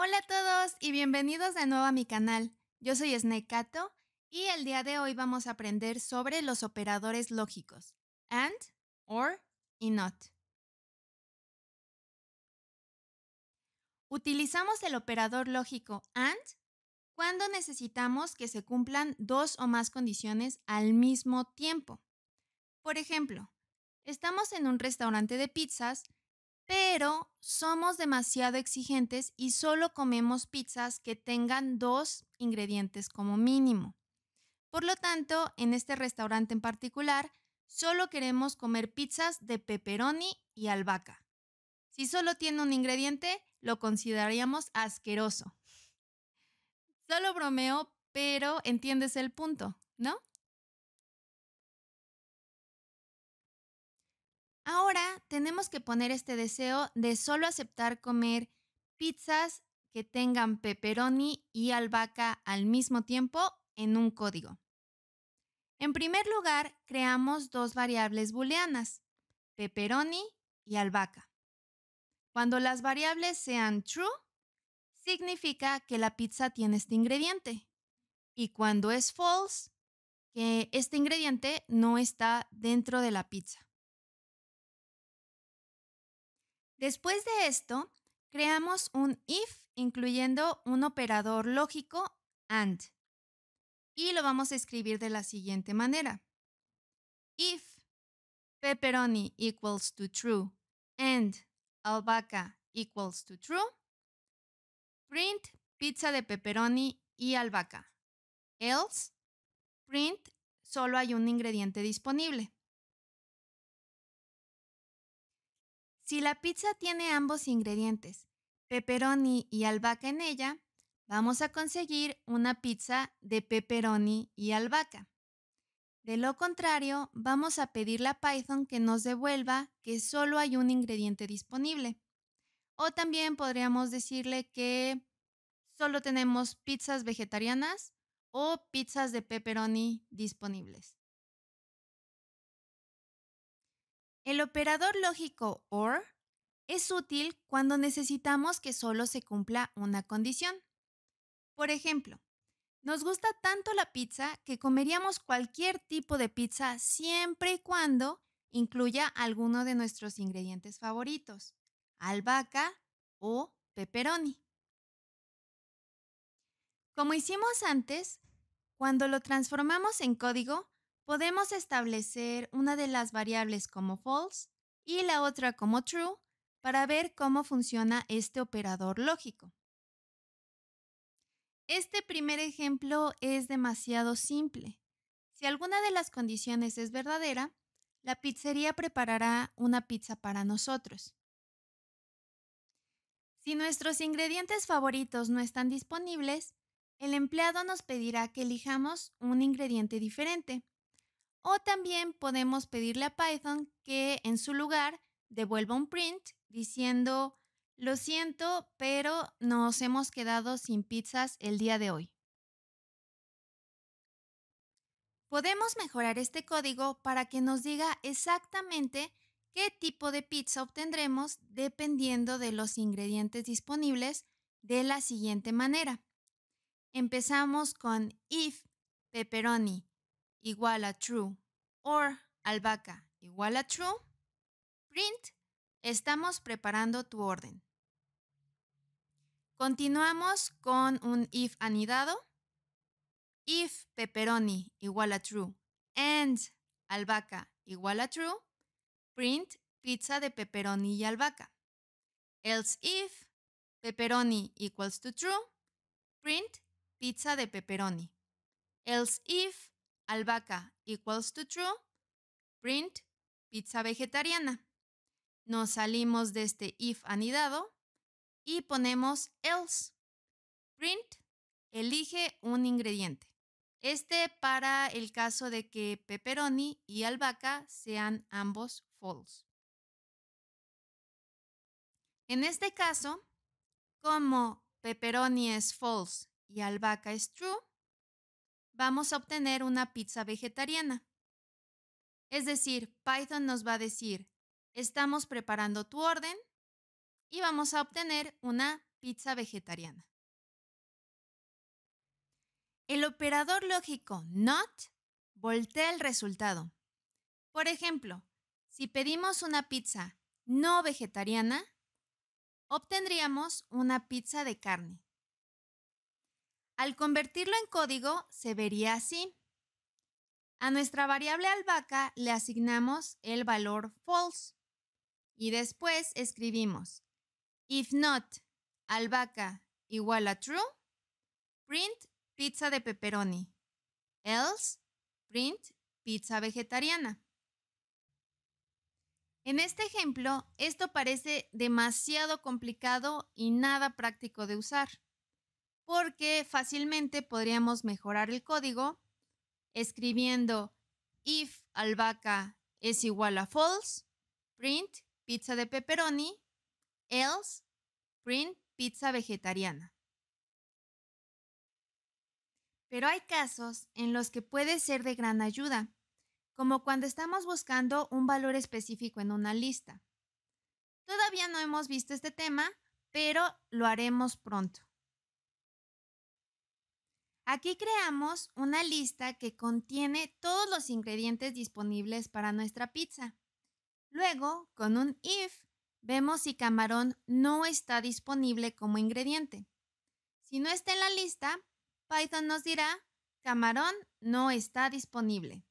Hola a todos y bienvenidos de nuevo a mi canal. Yo soy Snekato y el día de hoy vamos a aprender sobre los operadores lógicos AND, OR y NOT. Utilizamos el operador lógico AND cuando necesitamos que se cumplan dos o más condiciones al mismo tiempo. Por ejemplo, estamos en un restaurante de pizzas pero somos demasiado exigentes y solo comemos pizzas que tengan dos ingredientes como mínimo. Por lo tanto, en este restaurante en particular, solo queremos comer pizzas de pepperoni y albahaca. Si solo tiene un ingrediente, lo consideraríamos asqueroso. Solo bromeo, pero entiendes el punto, ¿no? Ahora tenemos que poner este deseo de solo aceptar comer pizzas que tengan pepperoni y albahaca al mismo tiempo en un código. En primer lugar, creamos dos variables booleanas, pepperoni y albahaca. Cuando las variables sean true, significa que la pizza tiene este ingrediente. Y cuando es false, que este ingrediente no está dentro de la pizza. Después de esto, creamos un if incluyendo un operador lógico AND. Y lo vamos a escribir de la siguiente manera. If pepperoni equals to true and albahaca equals to true, print pizza de pepperoni y albahaca. Else, print solo hay un ingrediente disponible. Si la pizza tiene ambos ingredientes, pepperoni y albahaca en ella, vamos a conseguir una pizza de pepperoni y albahaca. De lo contrario, vamos a pedirle a Python que nos devuelva que solo hay un ingrediente disponible. O también podríamos decirle que solo tenemos pizzas vegetarianas o pizzas de pepperoni disponibles. El operador lógico OR es útil cuando necesitamos que solo se cumpla una condición. Por ejemplo, nos gusta tanto la pizza que comeríamos cualquier tipo de pizza siempre y cuando incluya alguno de nuestros ingredientes favoritos, albahaca o pepperoni. Como hicimos antes, cuando lo transformamos en código, podemos establecer una de las variables como false y la otra como true para ver cómo funciona este operador lógico. Este primer ejemplo es demasiado simple. Si alguna de las condiciones es verdadera, la pizzería preparará una pizza para nosotros. Si nuestros ingredientes favoritos no están disponibles, el empleado nos pedirá que elijamos un ingrediente diferente o también podemos pedirle a Python que en su lugar devuelva un print diciendo, lo siento, pero nos hemos quedado sin pizzas el día de hoy. Podemos mejorar este código para que nos diga exactamente qué tipo de pizza obtendremos dependiendo de los ingredientes disponibles de la siguiente manera. Empezamos con if pepperoni igual a true or albahaca igual a true, print, estamos preparando tu orden. Continuamos con un if anidado. If pepperoni igual a true and albahaca igual a true, print pizza de pepperoni y albahaca. Else if pepperoni equals to true, print pizza de pepperoni. Else if albahaca equals to true, print pizza vegetariana. Nos salimos de este if anidado y ponemos else. Print elige un ingrediente. Este para el caso de que pepperoni y albahaca sean ambos false. En este caso, como pepperoni es false y albahaca es true, vamos a obtener una pizza vegetariana. Es decir, Python nos va a decir, estamos preparando tu orden y vamos a obtener una pizza vegetariana. El operador lógico not voltea el resultado. Por ejemplo, si pedimos una pizza no vegetariana, obtendríamos una pizza de carne. Al convertirlo en código, se vería así. A nuestra variable albahaca le asignamos el valor false y después escribimos if not albahaca igual a true, print pizza de pepperoni, else print pizza vegetariana. En este ejemplo, esto parece demasiado complicado y nada práctico de usar, porque fácilmente podríamos mejorar el código escribiendo if albahaca es igual a false, print pizza de pepperoni, else print pizza vegetariana. Pero hay casos en los que puede ser de gran ayuda, como cuando estamos buscando un valor específico en una lista. Todavía no hemos visto este tema, pero lo haremos pronto. Aquí creamos una lista que contiene todos los ingredientes disponibles para nuestra pizza. Luego, con un if, vemos si camarón no está disponible como ingrediente. Si no está en la lista, Python nos dirá camarón no está disponible.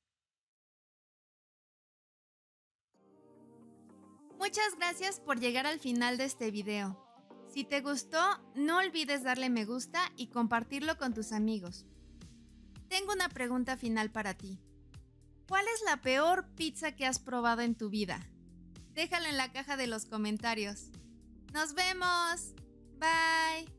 Muchas gracias por llegar al final de este video. Si te gustó, no olvides darle me gusta y compartirlo con tus amigos. Tengo una pregunta final para ti. ¿Cuál es la peor pizza que has probado en tu vida? Déjalo en la caja de los comentarios. Nos vemos. Bye.